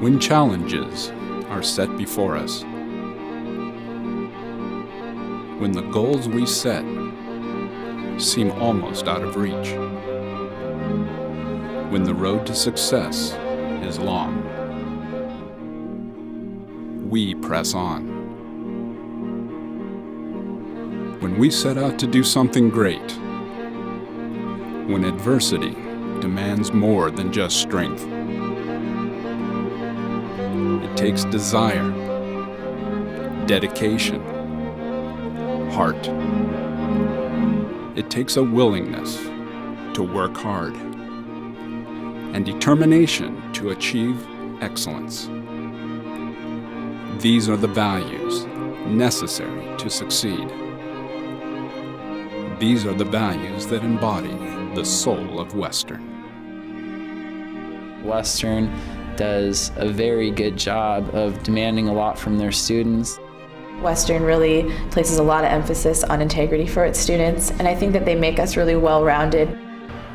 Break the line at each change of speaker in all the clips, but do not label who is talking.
when challenges are set before us, when the goals we set seem almost out of reach, when the road to success is long, we press on. When we set out to do something great, when adversity demands more than just strength, it takes desire, dedication, heart. It takes a willingness to work hard and determination to achieve excellence. These are the values necessary to succeed. These are the values that embody the soul of Western.
Western does a very good job of demanding a lot from their students.
Western really places a lot of emphasis on integrity for its students, and I think that they make us really well rounded.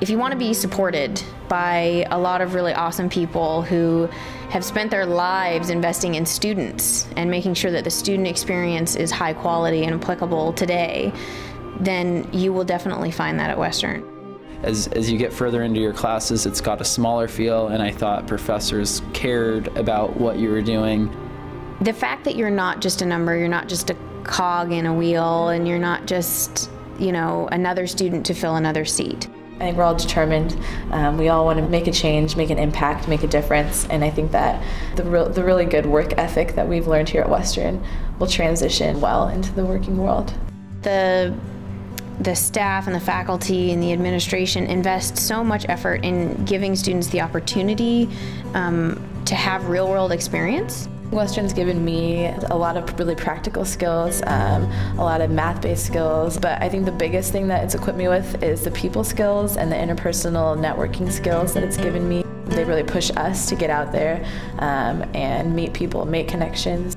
If you want to be supported by a lot of really awesome people who have spent their lives investing in students and making sure that the student experience is high quality and applicable today, then you will definitely find that at Western.
As, as you get further into your classes, it's got a smaller feel, and I thought professors cared about what you were doing.
The fact that you're not just a number, you're not just a cog in a wheel, and you're not just, you know, another student to fill another seat.
I think we're all determined. Um, we all want to make a change, make an impact, make a difference, and I think that the, real, the really good work ethic that we've learned here at Western will transition well into the working world.
The the staff and the faculty and the administration invest so much effort in giving students the opportunity um, to have real world experience.
Western's given me a lot of really practical skills, um, a lot of math-based skills, but I think the biggest thing that it's equipped me with is the people skills and the interpersonal networking skills that it's given me. They really push us to get out there um, and meet people, make connections.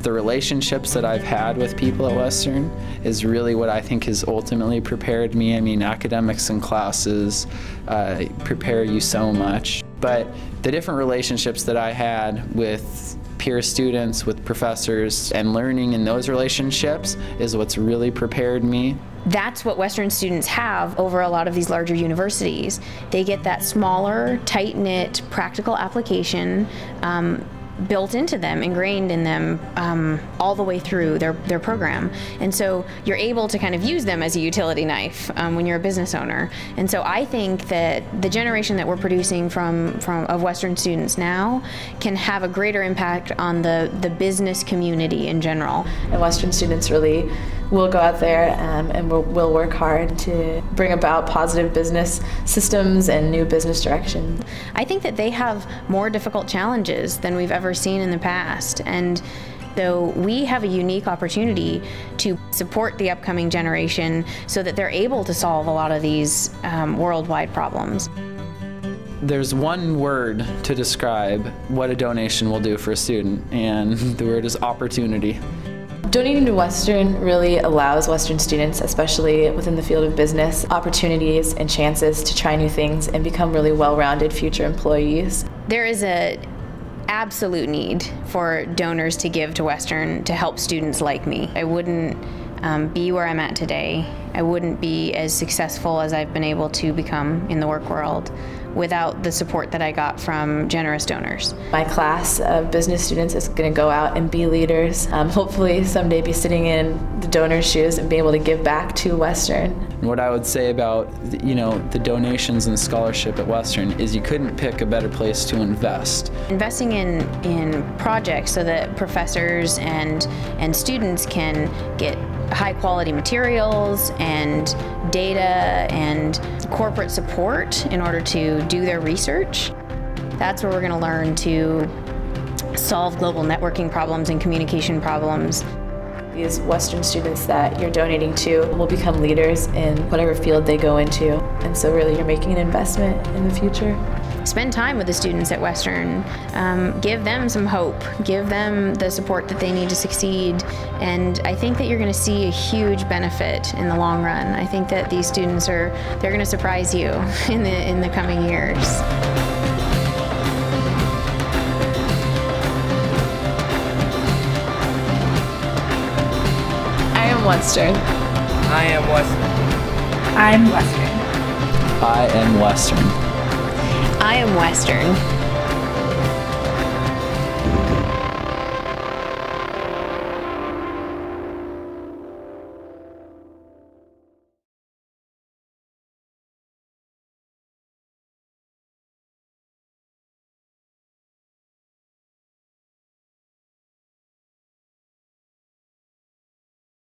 The relationships that I've had with people at Western is really what I think has ultimately prepared me. I mean, academics and classes uh, prepare you so much, but the different relationships that I had with peer students, with professors, and learning in those relationships is what's really prepared me.
That's what Western students have over a lot of these larger universities. They get that smaller, tight knit, practical application. Um, built into them, ingrained in them um, all the way through their, their program. And so you're able to kind of use them as a utility knife um, when you're a business owner. And so I think that the generation that we're producing from, from of Western students now can have a greater impact on the, the business community in general.
And Western students really will go out there um, and we'll, we'll work hard to bring about positive business systems and new business direction.
I think that they have more difficult challenges than we've ever seen in the past. And so we have a unique opportunity to support the upcoming generation so that they're able to solve a lot of these um, worldwide problems.
There's one word to describe what a donation will do for a student, and the word is opportunity.
Donating to Western really allows Western students, especially within the field of business, opportunities and chances to try new things and become really well-rounded future employees.
There is a absolute need for donors to give to Western to help students like me. I wouldn't um, be where I'm at today. I wouldn't be as successful as I've been able to become in the work world without the support that I got from generous donors.
My class of business students is going to go out and be leaders. Um, hopefully, someday be sitting in the donor's shoes and be able to give back to Western.
What I would say about you know the donations and scholarship at Western is you couldn't pick a better place to invest.
Investing in in projects so that professors and and students can get high quality materials and data and corporate support in order to do their research. That's where we're going to learn to solve global networking problems and communication problems.
These Western students that you're donating to will become leaders in whatever field they go into. And so really you're making an investment in the future
spend time with the students at Western, um, give them some hope, give them the support that they need to succeed, and I think that you're going to see a huge benefit in the long run. I think that these students are they're going to surprise you in the in the coming years.
I am Western.
I am Western.
I'm Western.
I am Western.
I am Western.